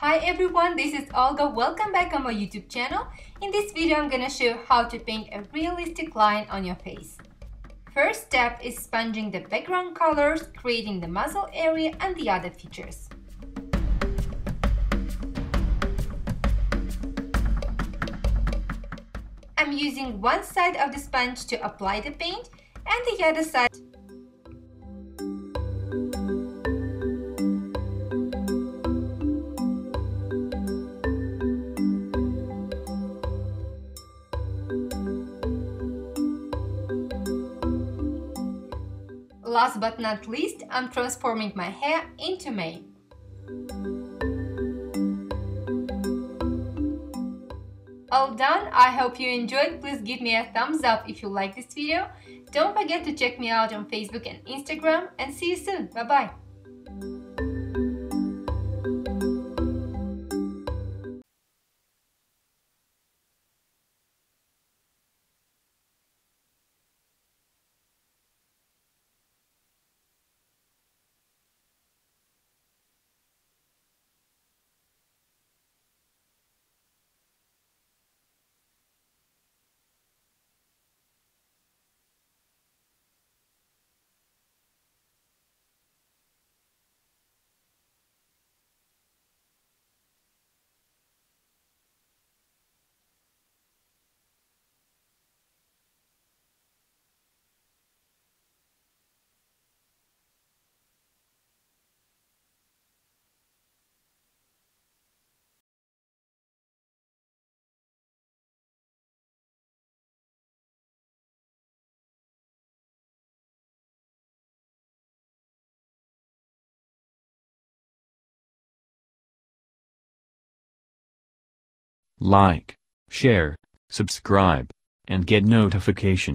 Hi everyone, this is Olga. Welcome back on my YouTube channel. In this video, I'm gonna show you how to paint a realistic line on your face. First step is sponging the background colors, creating the muzzle area and the other features. I'm using one side of the sponge to apply the paint and the other side Last but not least, I'm transforming my hair into May. All done, I hope you enjoyed. Please give me a thumbs up if you like this video. Don't forget to check me out on Facebook and Instagram and see you soon. Bye bye. Like, share, subscribe, and get notification.